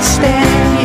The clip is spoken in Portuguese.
figure